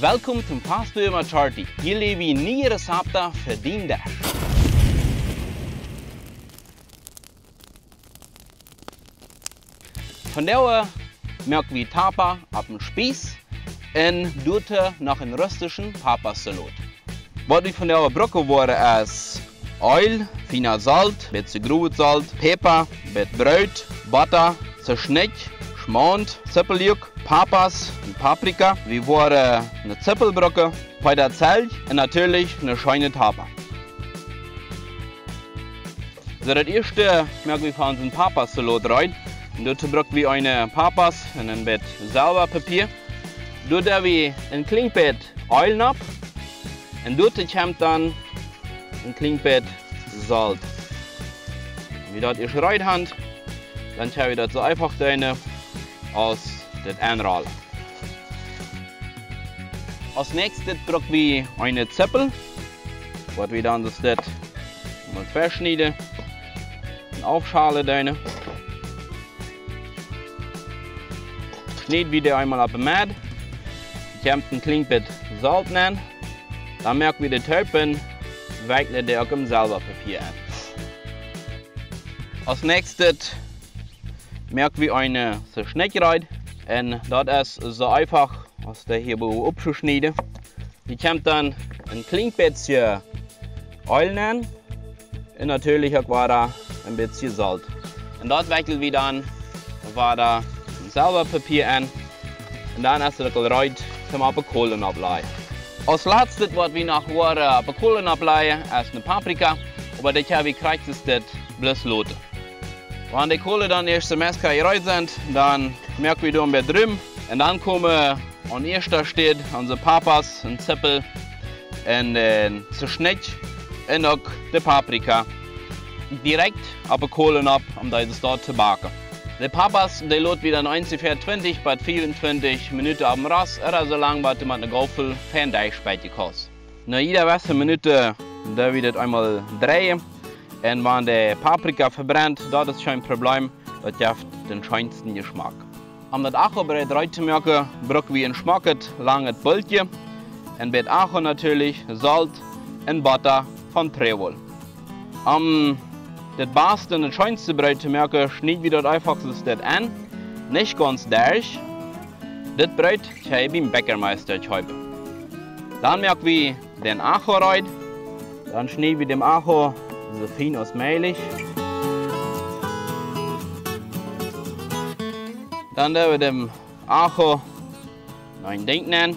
Welkom zum Pastböhmer Charty. Hier lebe ich nie den Tag. Von der merken wir Tapa auf dem Spieß und dort noch einen röstischen Papasalat. Was wir von der Brücke waren, ist Öl, feiner Salz, bisschen grobes Salz, Pfeffer, bisschen Brot, Butter, zerschnitt, Schmand, Zippeljuck, Papas und Paprika. Wir waren eine Zippelbrücke, Peterzell und natürlich eine scheune Tapa. So, das erste merken wir von unseren Papasalat rein. Und dort brauchen wir eine Papas und ein Bett Sauberpapier. Dort haben wir ein Klingbett Öl ab. Und dort kommt dann ein Klingbett Salz. Wie das ist Reithand, dann habe ich das einfach drin aus dem Anrollen. Als nächstes brauchen wir eine Zippel, was wir dann das mal verschneiden und aufschalen drin. Schneiden wir die einmal ab dem Mäd. Ich habe ein Klingbett Salz nehmen. Dann merken wir die Töpfen, wechseln die auch im Silberpapier an. Als nächstes merken wir eine Schneckerei. Und das ist so einfach, als der hier abzuschneiden. Die kommt dann ein kleines bisschen Öl nehmen und natürlich auch da ein bisschen Salz. Und dort wechseln wir dann da ein Silberpapier an und dann ist es bereit zum Kohlen ableihen. Als letztes, was wir noch waren, Kohlen ableihen, ist eine Paprika, aber das habe ich kriegt es das bloß Lote. Wenn die Kohle dann erst Messer rein sind, dann merken wir dann drüben. Und dann kommen an erster steht unsere Papas und Zippel und den Zerschnitt und auch die Paprika. Direkt auf die Kohle ab, um das dort zu backen. Die Papas, die lädt wieder ungefähr 20 bis 24 Minuten dem Rost oder so lange, bis man eine Gaufel Ferndeich-Späte kostet. Nach jeder ersten Minute, da wird einmal drehen. Und wenn die Paprika verbrennt, das ist kein Problem, das gibt den schönsten Geschmack. Um das Acho bereit reinzumerken, brauchen wir ein schmackes, langes Bildchen. Und mit Acho natürlich Salz und Butter von Trewol. Um das beste und schönste bereit zu merken, schneiden wir das einfach das an. Nicht ganz durch. Das Brot kann ich beim Bäckermeister schreiben. Dann merken wir den Acho rein. Dann schneiden wir den Acho fein als möglich. Dann werden wir dem Acho Ding nehmen.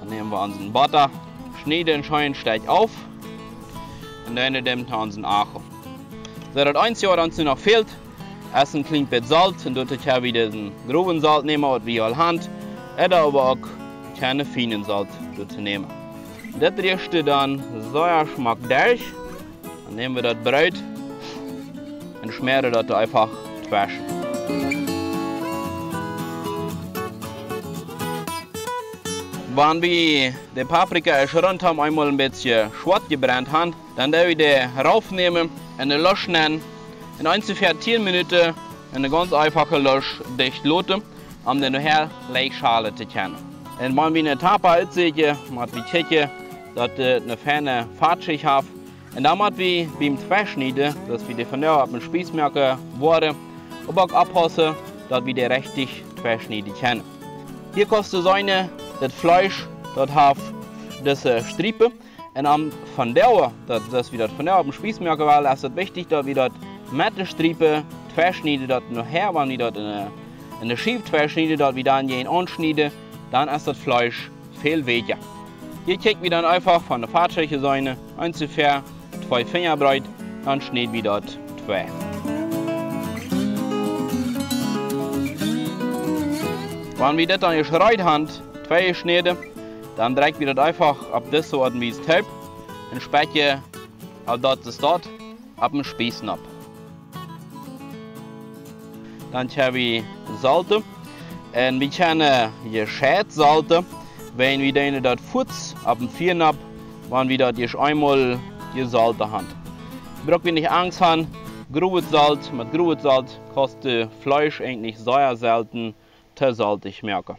Dann nehmen wir unseren Butter, schneiden schön steig auf und dann nehmen wir unseren Acho. So, das Einzige, was uns noch fehlt, ist ein kleines bisschen Salz und dort habe ich diesen groben Salz nehmen, was wir all haben. Oder aber auch keine feinen Salz dort nehmen. Das riecht dann so Geschmack durch. Dann nehmen wir das Brot und schmieren das einfach durch. Wenn wir die Paprika schon haben, einmal ein bisschen schwarz gebrannt haben, dann werden wir die raufnehmen und den Lösch nehmen. In ungefähr 10 Minuten eine ganz einfache Lösch dicht loten, um den nachher Leichschale zu kennen. Und wenn wir eine Tapa sehen, mit wie Tschecke, dass eine feine Fahrtschicht hat, und dann haben wir beim Verschneiden, dass wir die der auf dem Spieß merken wollen, aber auch abpassen, dass wir die richtig verschneiden können. Hier kostet seine das Fleisch, das hat diese Strippe. Und am von der, dass, dass wir das von der auf dem Spieß merken ist es wichtig, dass wir das mit der Strippe verschneiden, dass nachher, wenn wir das in eine, in eine Schiff verschneiden, dass wir dann jeden anschneiden, dann ist das Fleisch viel weniger. Hier checken wir dann einfach von der Fahrzeugseite ungefähr zwei Finger breit, schneiden wir dort zwei. Wenn wir das dann geschreit haben, zwei geschnitten, dann drehen wir das einfach ab das so wie es tape und später all dort ist dort ab dem Spießen ab. Dann haben wir Salze und wir können gescheit Salze, wenn wir dann das Futz ab dem Vieren ab, wenn wir das einmal die Salze haben. Wir brauchen nicht Angst haben, grobes Salz. Mit grobes Salz kostet Fleisch eigentlich sehr selten zu salzig merken.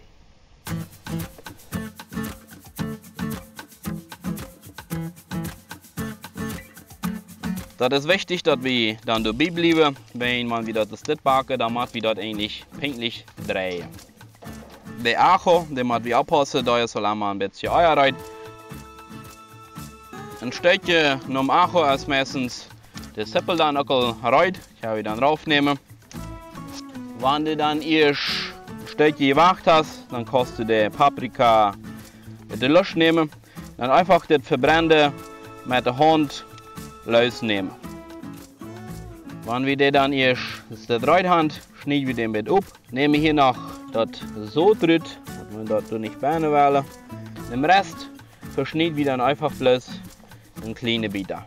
Das ist wichtig, dass wir dann dabei bleiben. Wenn man wieder das Dit backen, dann macht wir das eigentlich pinklich drehen. Der Acho, den muss wir abpassen, da ist einmal ein bisschen Eier rein. Ein Stückchen nom Acho ist meistens der Sippel dann auch rein. Ich habe dann draufnehmen. Wenn du dann erst ein Stückchen gemacht hast, dann kannst du die Paprika den Lösch nehmen. Dann einfach das Verbrennende mit der Hand losnehmen. Wenn wir dann erst das der Dreihand schneiden wir den mit ab. Nehmen hier noch das so drin, dass man das nicht bernen wollen. Den Rest verschneiden wir dann einfach bloß in kleine Bitter.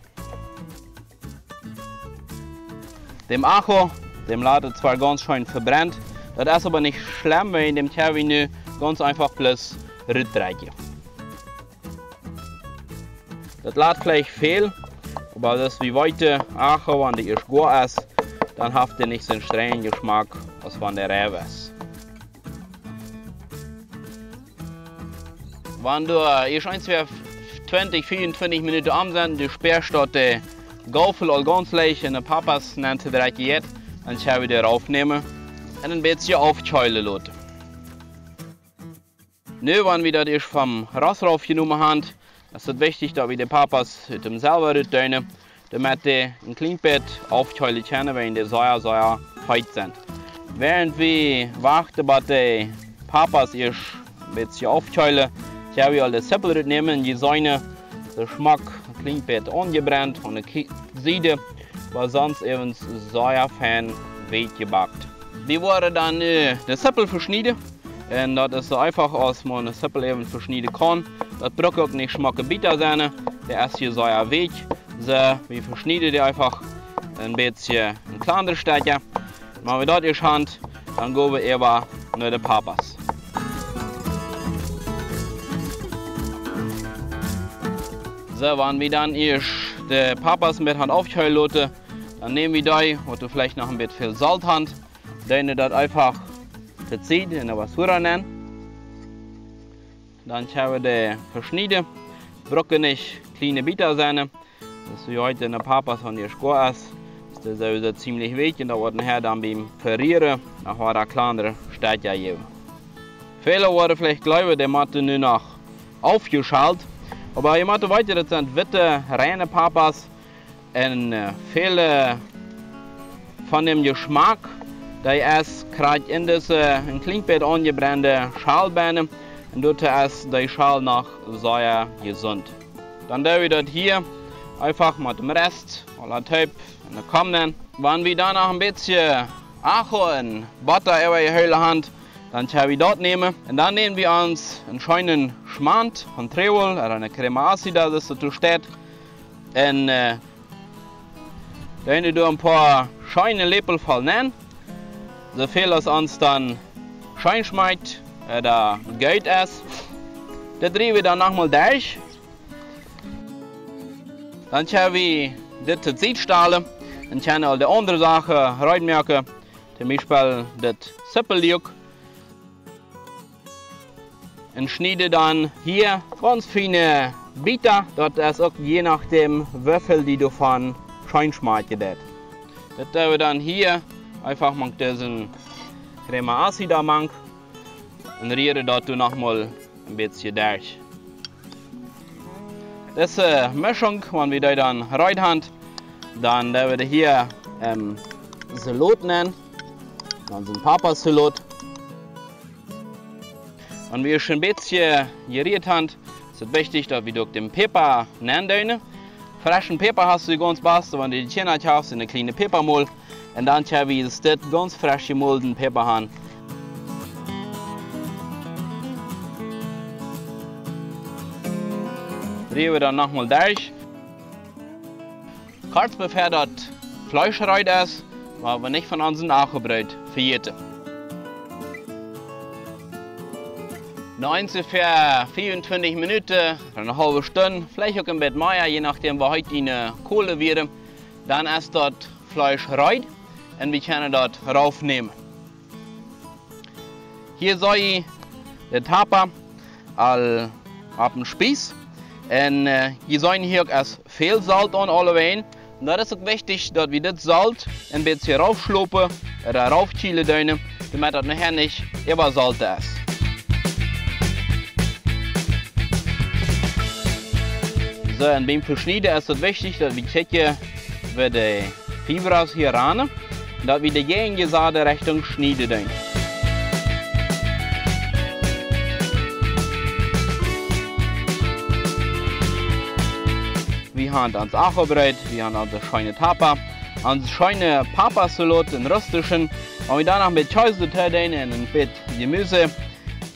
Dem Acho, dem ladet zwar ganz schön verbrennt, das ist aber nicht schlimm, weil in dem Termin ganz einfach bloß Rittreiche. Das lädt gleich viel, aber das wie heute Acho, wenn der erst gut ist, dann habt ihr nicht so einen strengen Geschmack, als wenn der Rewe ist. Wenn du erst 1, 20, 24 Minuten am sind, du sperrst dort die Gaufel all ganz leicht in den Papas nennt sie direkt jetzt, dann schau ich wieder aufnehmen und ein bisschen aufschäulen lassen. Nu, wenn wir das erst vom Ross raufgenommen haben, ist es wichtig, dass wir die Papas mit dem selber rütteln, damit die ein kleines Bett aufschäulen können, wenn die sehr, sehr heiß sind. Während wir warten, bis die Papas erst ein bisschen aufschäulen, ich habe alle Seppel nehmen, die Säune, der Geschmack klingt bett angebrannt und die Seite war sonst eben sehr fein weit gebackt. Die wurden dann äh, die Seppel verschnitten und das ist so einfach, als man eine Seppel eben verschneiden kann. Das braucht auch nicht schmecke bitter sein, der ist hier sehr weg. So, wir verschneiden die einfach ein bisschen in kleinere Stücke. Wenn wir ist Hand, dann gehen wir über nach den Papas. So, wenn wir dann erst die Papas mit Hand aufheulen dann nehmen wir wo du vielleicht noch ein bisschen Salz hast, dann das einfach verzieht in der Wasser nehmen. Dann haben wir die verschnieden, brauchen nicht kleine Bitter sein. Das ist heute in der Papas von ihr gut ist. Das ist also ziemlich weg und da wird nachher dann beim Verrieren noch ein kleinere Stückchen geben. Viele werden vielleicht glauben, der Mathe nur noch aufgeschaltet. Aber moet weten, dat zijn witte, reine papas. Uh, viele von dem Geschmack, der ist gerade in diese ein Klinkbett angebrannte Schalbeine. Und dort ist der Schal noch sehr gesund. Dann darf ich das hier einfach mit dem Rest aller Typ in der kommenden. Wenn wir dann noch ein bisschen Acho und Butter über die Höhle haben, dann wir dort nehmen. Und dann nehmen wir uns einen schönen Schmand von Trewol oder eine Crema Acida, das dazu steht. Und äh, dann du ein paar schöne Lepel voll nehmen. So viel als uns dann schön schmeckt oder geht ist. Das drehen wir dann nochmal durch. Dann können wir das zu Zeit stellen. Dann können wir all die anderen Sachen reinmerken. Zum Beispiel das Sippeljuck und schneide dann hier ganz feine Bitter. Das ist auch je nachdem Würfel, die du von scheinschmeichelst. Das werden wir dann hier einfach mal diesen Crema Acida machen und riere dort nochmal ein bisschen durch. Ist eine Mischung, wenn wir die dann rein haben, dann werden wir hier ähm, Salat nennen. Dann sind Papasalat. Wenn wir schon ein bisschen geriert haben, ist es wichtig, dass wir den Pfeffer nennen. Frischen Pfeffer hast du ganz best, wenn du die hast, in eine kleine Pfeffermol. Und dann haben wir das ganz frisch gemolden Pfeffer haben. Drehen wir dann nochmal durch. Kurz bevor das Fleisch rein ist, weil wir nicht von unseren Achobrot verjäten. Nach ungefähr 24 Minuten, eine halbe Stunde, vielleicht auch ein bisschen mehr, je nachdem, was heute die Kohle wäre, dann ist das Fleisch rein und wir können das raufnehmen. Hier soll ich den Tapa auf dem Spieß und äh, hier sollen hier erst viel Salz an alle Wein. Und das ist auch wichtig, dass wir das Salz ein bisschen raufschluppen oder raufzielen damit das nachher nicht übersalzt ist. Und beim Verschneiden ist es wichtig, dass wir checken, wie die Fibras hier ran, dass wir die gegengesetzte Richtung schneiden. Wir haben uns Acherbrot, wir haben unsere schöne Tapa, unsere schöne Papasalat, den röstischen, und wir dann noch mit Käse und ein bisschen Gemüse.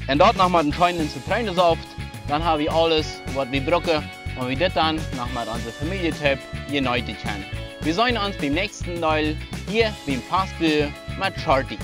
Und dort nochmal den schönen Zitronensaft. Dann haben wir alles, was wir brauchen, und wir das dann nochmal unsere Familie-Tipp united können. Wir sehen uns beim nächsten Mal hier beim Fastbill mit Shorty.